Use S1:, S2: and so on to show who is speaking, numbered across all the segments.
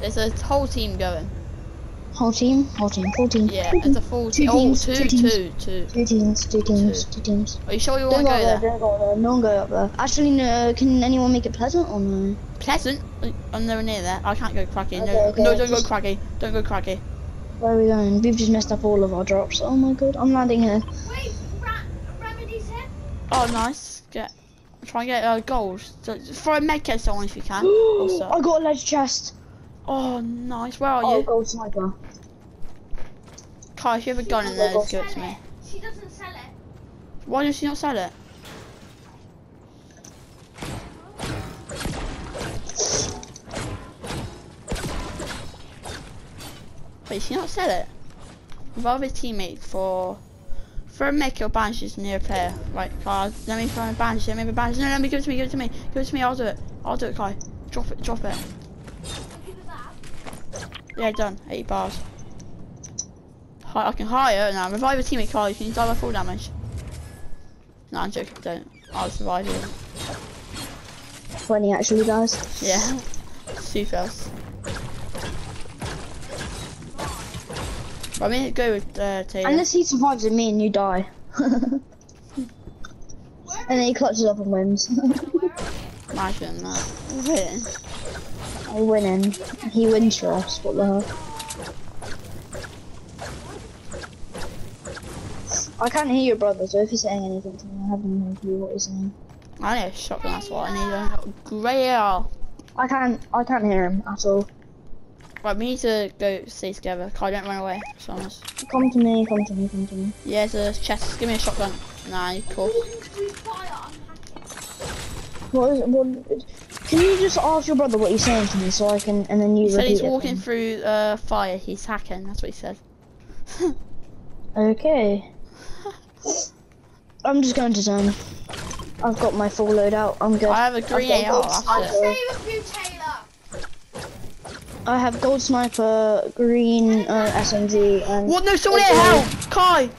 S1: There's a whole team going.
S2: Whole team, whole team, full team.
S1: Yeah, it's a full team. Oh,
S2: teams,
S1: two,
S2: two teams.
S1: two, two.
S2: Two teams, two teams, two teams.
S1: Are you sure you want to go
S2: there,
S1: there?
S2: don't go there, don't go up there. Actually, no, can anyone make it pleasant or no?
S1: Pleasant? I'm nowhere near there. I can't go craggy.
S2: Okay,
S1: No,
S2: okay,
S1: no, don't
S2: just-
S1: go craggy. Don't go craggy.
S2: Where are we going? We've just messed up all of our drops. Oh my god, I'm landing here.
S3: Wait, Ra Remedy's here?
S1: Oh, nice. Get. Try and get uh, gold. So, just throw a med kit someone if you can.
S2: I got a ledge chest.
S1: Oh, nice. Where are
S2: Oh,
S1: you?
S2: gold sniper.
S1: Kai, if you have a gun in there, just give it to me.
S3: She doesn't sell it.
S1: Why does she not sell it? Wait, she not sell it? Involve his teammate for for a mech or banishes near a player. Right, Kai, let me find a banish, let me have a banish. No, let me give it to me, give it to me, give it to me, I'll do it. I'll do it, Kai. Drop it, drop it.
S3: Give it that.
S1: Yeah, done. Eight bars. Hi, I can hire now. Revive a teammate. You can die by full damage. No, I'm joking. Don't. I'll survive you.
S2: When he actually dies.
S1: Yeah. Two fails. But I mean, go with uh, Taylor.
S2: Unless he survives and me and you die. and then he clutches up and wins.
S1: Imagine that. Win.
S2: I winning. He wins for us. What the hell? I can't hear your brother, so if he's saying anything to me, I have no clue what he's saying.
S1: I need a shotgun. That's what I need. A grey AR.
S2: I can't. I can't hear him at all.
S1: Right, we need to go stay together. Kai, don't run away. I promise.
S2: Come to me. Come to me. Come to me.
S1: Yeah, there's a chest. Give me a shotgun. Nah, cool.
S2: What is? What? Can you just ask your brother what he's saying to me so I can, and then you
S1: He said he's walking
S2: me?
S1: through uh, fire. He's hacking. That's what he said.
S2: Okay. I'm just going to turn. I've got my full load out. I'm good.
S1: I have a green
S2: I've
S1: AR.
S2: gold
S3: I'll
S1: it.
S2: sniper.
S3: stay with you, Taylor.
S2: I have gold sniper, green uh, SMG, and
S1: What? No, someone
S2: Okay.
S1: here! Help! Kai!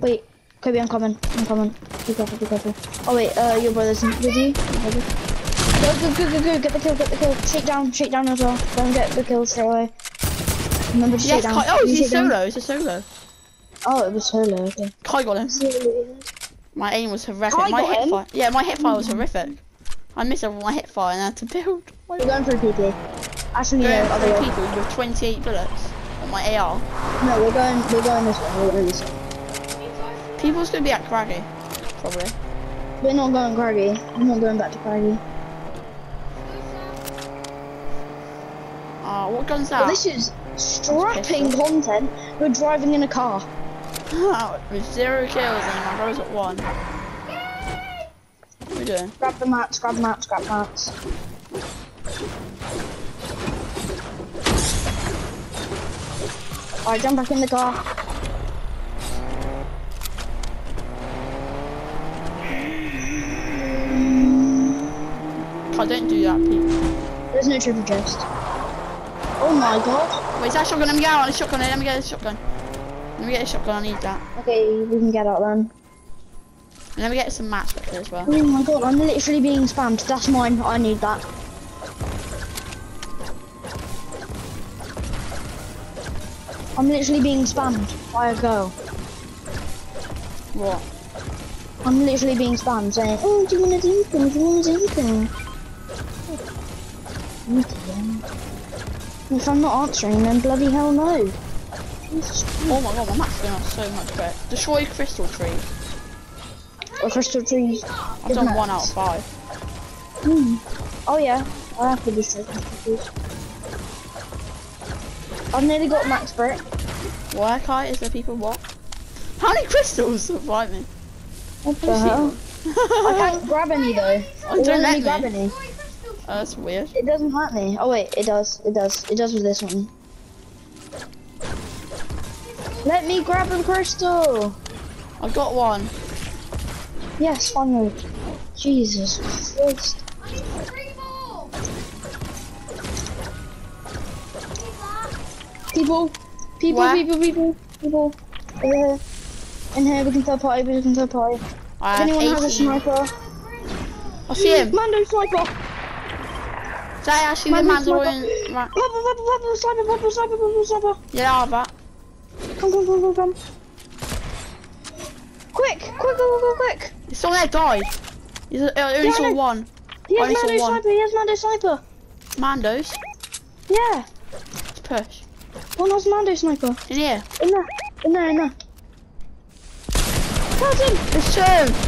S2: Wait, Coby, I'm coming. I'm coming. Be careful, be careful. Oh wait, uh, your brother's in with you. Go, go, go, go, go! Get the kill, get the kill. Shake down, shake down as well. Don't get the kill straight away. Remember to shake
S1: Yes,
S2: down.
S1: Kai. Oh, he's
S2: shake down.
S1: solo. It's a solo.
S2: Oh, it was solo. Okay.
S1: Kai got him. My aim was horrific.
S2: Kai
S1: my hit
S2: him?
S1: fire. Yeah, my hip fire was horrific. I missed all my hip fire and I had to build.
S2: We're going for people. Actually, no,
S1: Going
S2: other
S1: through people with 28 bullets on my AR.
S2: No, we're going. We're going this way. We're going this way.
S1: People's gonna be at Craggy, probably.
S2: We're not going Craggy. I'm not going back to Craggy.
S1: Ah, what gun's that?
S2: this is strapping content. We're driving in a car.
S1: with zero kills and my brother's at one. What are we doing?
S2: Grab the mats. Grab the mats. Grab the mats. Alright, jump back in the car.
S1: Kai, don't do that, people.
S2: There's no triple chest. Oh my god.
S1: Wait, is that shotgun? Let me get out. Let shotgun. Let me get a shotgun. Let me get a shotgun. I need that.
S2: Okay, we can get out then.
S1: And let me get some mats as well.
S2: Oh my god, I'm literally being spammed. That's mine. I need that. I'm literally being spammed by a girl.
S1: What?
S2: I'm literally being spammed saying, Oh, do you want to do anything? Do you want to do anything? If I'm not answering, then bloody hell no.
S1: Oh my god, my map's going off so much better. Destroy crystal trees.
S2: Or crystal trees.
S1: I've done one out of five.
S2: Hmm. Oh yeah, I have to destroy crystal trees. I've nearly got max Brit.
S1: Why, Kai? Is there people what? How many crystals survive me?
S2: What the hell? I can't grab any though.
S1: Oh, don't
S2: let me grab any.
S1: Oh, that's weird.
S2: It doesn't hurt me. Oh wait, it does. It does. It does with this one. Let me grab a crystal.
S1: I got one.
S2: Yes, finally. Jesus Christ.
S3: I need three more.
S2: People, people,
S1: Where?
S2: people, people, people. Here. In here, we can third party, we can third party.
S1: I
S2: If anyone has a sniper.
S1: I see him.
S2: Mando sniper.
S1: Is that actually the
S2: Man,
S1: Mandalorian? Right.
S2: Rubber, rubber, rubber, sniper, rubber, sniper, rubber, sniper.
S1: Yeah, I have that.
S2: Come, come, come, come, come. Quick, quick, quick, quick, quick.
S1: It's someone that died. He's uh, only
S2: Yeah,
S1: saw one.
S2: He has Mando
S1: one.
S2: sniper, he has Mando sniper.
S1: Mandos.
S2: Yeah,
S1: Let's push.
S2: one has Mando sniper.
S1: In here.
S2: In there, in there, in there. That's him.
S1: There's two.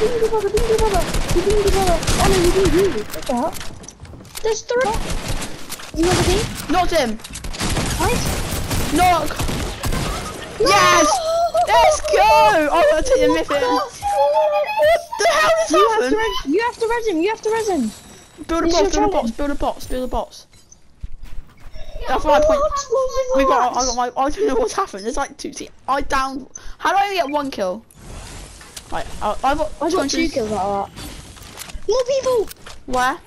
S2: Bingy brother, bingy brother, bingy brother. Oh no, you didn't do it. What the hell? There's three. You another team?
S1: Knocked him.
S2: What?
S1: Knock. Yes. Let's go. Oh, I got to take the mythic. What the hell has
S2: You have you have to res him, you have to res him.
S1: Build a box, build a box, build a box, build a box. That's my point. We got. I got my. I don't know what's happened. There's like two teams. I down. How do I only get one kill? Right. I, I got.
S2: I got two kills out of that. More people!
S1: Where?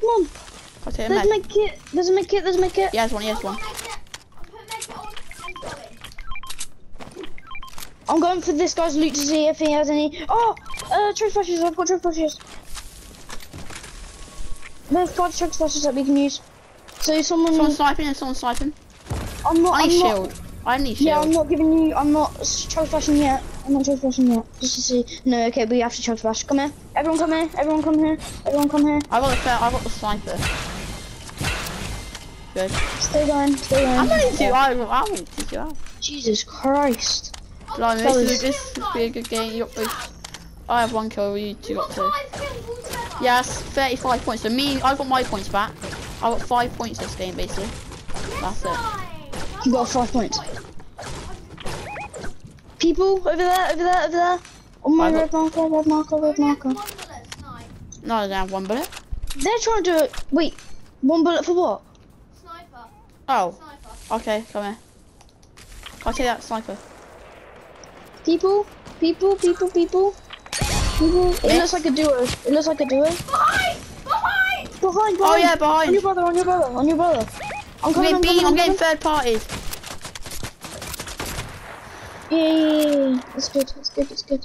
S2: Come on.
S1: I'll take a
S2: There's a
S1: med.
S2: med kit, there's a med kit, there's a med kit.
S1: Yeah, there's one. Yeah, there's one.
S2: I'm going for this guy's loot to see if he has any. Oh! Uh, chug splashes, I've got chug splashes. There's five chug splashes that we can use. So someone.
S1: Someone's sniping and someone's sniping.
S2: I'm not.
S1: I need
S2: I'm not,
S1: shield. I need shield.
S2: Yeah, I'm not giving you. I'm not chug splashing yet. I'm not chug splashing yet. Just to see. No, okay, we have to chug splash. Come here. Everyone come here. Everyone come here. Everyone come here.
S1: I got the. I got the sniper. Good.
S2: Stay going. Stay going.
S1: I'm ready to. I. I want to do that.
S2: Jesus Christ.
S1: Blimey, this, is, this would be a good game. You got both. I have one kill. You two got two. Yes, 35 points. So me, I got my points back. I got five points this game, basically. That's it.
S2: You got five points. People over there, over there, over there. On my
S1: I got-
S2: red marker, red marker, red marker.
S1: No, I don't have one bullet.
S2: They're trying to wait. One bullet for what?
S3: Sniper,
S1: Oh,
S3: sniper.
S1: okay, come here. I'll take that sniper.
S2: People, people, people, people, people. It
S1: Yes.
S2: looks like a duo. It looks like a duo.
S3: Behind! Behind!
S2: Behind, oh, behind.
S1: Oh yeah, behind.
S2: On your brother, on your brother, on your brother. I'm
S1: I'm
S2: coming,
S1: getting
S2: I'm coming,
S1: I'm
S2: I'm
S1: getting
S2: coming.
S1: third parties.
S2: Yeah. It's good, it's good, it's good.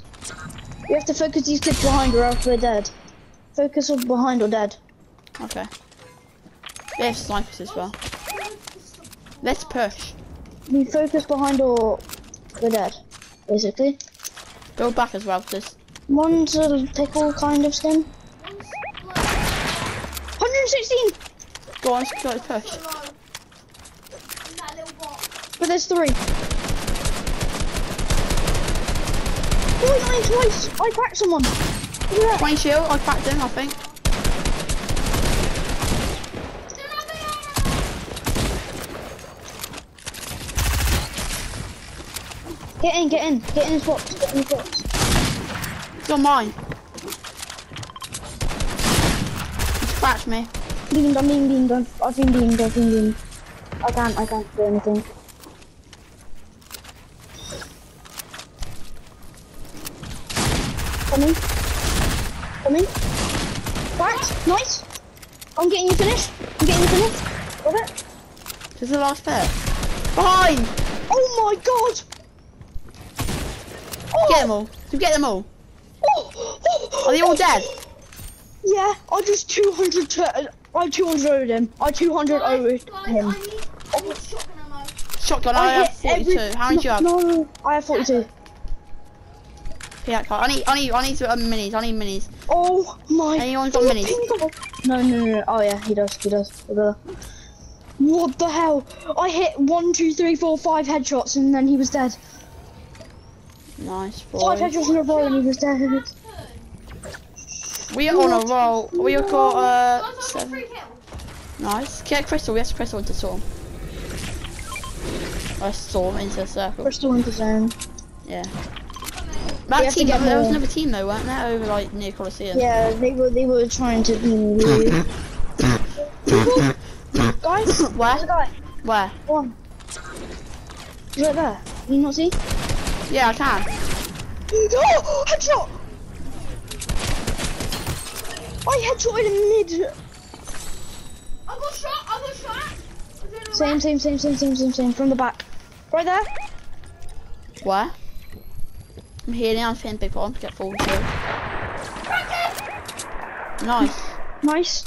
S2: We have to focus these kids behind or else we're dead. Focus on behind or dead.
S1: Okay. They have snipers as well. Let's push.
S2: We focus behind or we're dead, basically.
S1: Go back as well, because
S2: One's a pickle kind of skin. 116!
S1: go on, let's, push.
S3: That little bot.
S2: But there's three. Twice! I cracked someone! At
S1: 20 shield. I cracked him, I think.
S2: Get in, get in, get in his box, get in his box.
S1: It's on mine. He's cracked me.
S2: Beamed, I'm being beamed, I've been beamed, I've been beamed. I can't, I can't do anything. Coming. Coming. Cracked, nice. I'm getting you finished. I'm getting you finished. Got it.
S1: This is the last pair. Behind!
S2: Oh my god! Oh,
S1: Get them all. You get them all.
S2: oh, oh,
S1: Are they all dead?
S2: Yeah, I just 200 to, I 200 owed him. I 200 owed
S3: Guys,
S2: him.
S3: I need, I need shotgun ammo.
S1: Shotgun, I, have
S2: hit every-
S1: 42. How many do you have?
S2: No, no, I have 42.
S1: Yeah, I need, I need, I need uh, minis. I need minis.
S2: Oh my
S1: Anyone got
S2: flipping
S1: minis?
S2: No, no, no, no. Oh yeah, he does, he does. He does. What the hell? I hit one, two, three, four, five headshots and then he was dead.
S1: Nice boy.
S2: Five headshots in a row and he was dead.
S1: We are on a roll. We have got uh
S3: Guys, I got
S1: seven. Nice. Get crystal. We have to crystal into storm. Or storm into the circle.
S2: Crystal into zone.
S1: Yeah. That team. There was another team though, weren't there? Over like near Colosseum.
S2: Yeah, they were they were trying to be me. Guys,
S1: Where?
S2: guy.
S1: Where?
S2: One. He's right there. Can you not see?
S1: Yeah, I can.
S2: Oh, headshot! I headshotted him mid.
S3: I got shot, I got shot. I'm doing a
S2: Same, same, same, same, same, same, same. From the back. Right there.
S1: Where? I'm healing. I'm big bomb to get full shield. Nice.
S2: Nice.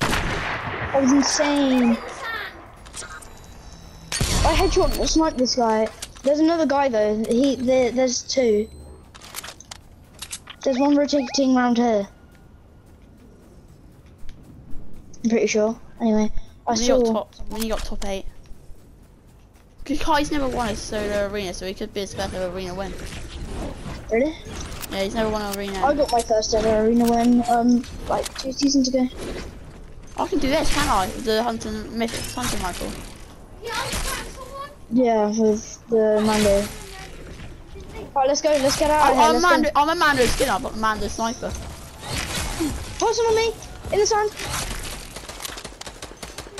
S2: That was insane.
S3: In the sand.
S2: I headshot sniped this guy. There's another guy though. He there, there's two. There's one rotating around here. I'm pretty sure. Anyway, I
S1: When
S2: saw.
S1: got top, when you got top eight. Because Kai's never won a solo arena, so he could be first ever arena win.
S2: Really?
S1: Yeah, he's never won an arena.
S2: I got my first ever arena win um like two seasons ago.
S1: I can do this, can I? The hunting mythic hunting rifle.
S3: Yeah, I'll crack someone.
S2: Yeah, with the Mando. Alright, let's go. Let's get out of
S1: I'm,
S2: here.
S1: I'm, Mando,
S2: go.
S1: I'm a Mando skinner, but Mando sniper.
S2: Person on me in the sun.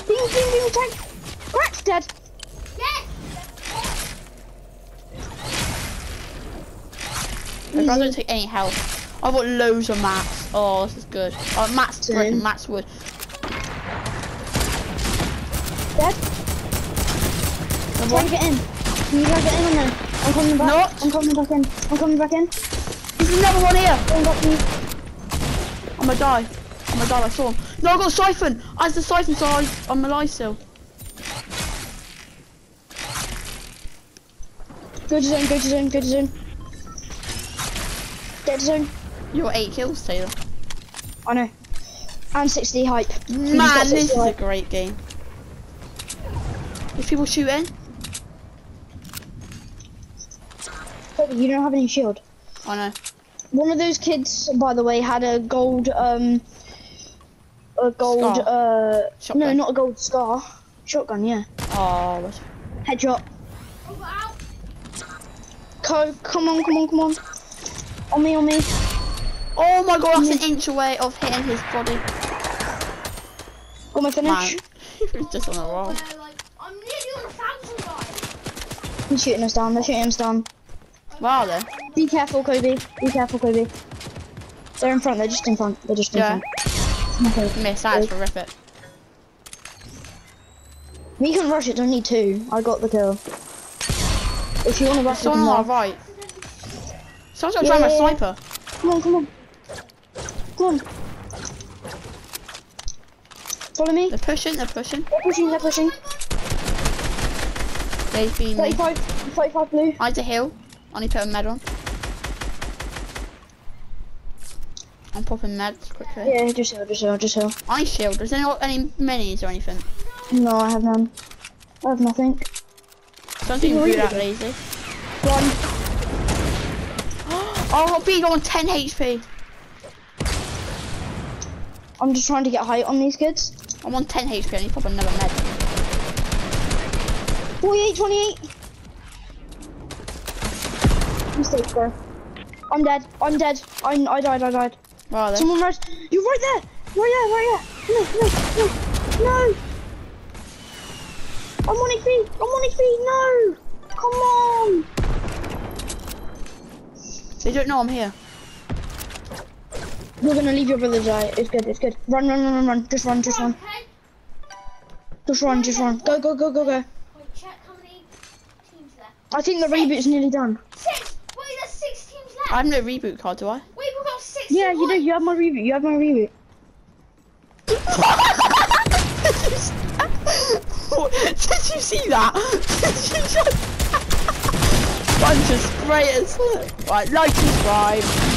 S2: Ding ding ding tank. Crack dead.
S1: I don't take any health, I've got loads of mats. Oh, this is good. Oh, mats, brick, mats wood.
S2: Dead. Try to get in. Can you try to get in on there? I'm coming back.
S1: Not.
S2: I'm coming back in. I'm coming back in.
S1: There's another one here.
S2: Back to.
S1: I'm gonna die. I'm gonna die. I saw him. No, I got a siphon. I have the siphon, so I, I'm alive still.
S2: Go to zone. Go to zone. Go to zone. Get to zone.
S1: You got eight kills, Taylor.
S2: I know. And 60 hype.
S1: Man,
S2: 60
S1: this is a great game. Is people shooting?
S2: Toby, You don't have any shield.
S1: I know.
S2: One of those kids, by the way, had a gold, um, a gold,
S1: Scar.
S2: uh, no, not a gold scar. Shotgun, yeah.
S1: Oh, what-
S2: Headshot.
S3: Over.
S2: Co, come on, come on, come on. On me, on me.
S1: oh my god, that's an inch away of hitting his body.
S2: Got my finish.
S1: Man, he was just on a wall.
S3: Where, like, I'm nearly on a thousand guys.
S2: He's shooting us down. They're shooting us down.
S1: Where are they?
S2: Be careful, Coby. Be careful, Coby. They're in front. They're just in front. They're just in
S1: Yeah.
S2: front. Okay.
S1: Miss, that is horrific.
S2: We can rush it. Don't need two. I got the kill. If you want to rush it,
S1: Someone on our right. Someone's to
S2: Yeah,
S1: try my
S2: yeah, yeah.
S1: sniper.
S2: Come on, come on. Come on. Follow me.
S1: They're pushing, they're pushing.
S2: They're pushing. They're pushing.
S1: They've been me.
S2: 35, 35 blue.
S1: I need a heal. I need to put a med on. I'm popping meds quickly.
S2: Yeah, just heal, just heal, just heal.
S1: I need shield. Does anyone got any minis or anything?
S2: No, I have none. I have nothing. Really?
S1: you that lazy.
S2: Run.
S1: Oh, be on 10 HP.
S2: I'm just trying to get height on these kids.
S1: I'm on 10 HP. I need to pop another med.
S2: 48, 28. Mistake, bro. I'm dead. I'm dead. I, I died, I died.
S1: Where are they?
S2: Someone right. You're right there. Right there, right there. No, no, no. No. I'm on HP. I'm on HP. No. Come on.
S1: They don't know I'm here.
S2: You're gonna leave your brother die. It's good, it's good. Run, run, run, run, run. Just run, just run. Just run, just run. Go, go, go, go, go.
S3: Wait, check how many teams left.
S2: I think the reboot's nearly done.
S3: Six. Wait, there's six teams left.
S1: I have no reboot card, do I?
S3: Wait, we've got six.
S2: Yeah,
S3: to
S2: you do. You have my reboot. You have my reboot.
S1: Did you see that? Did you just... Bunch of sprayers. Right, like, subscribe.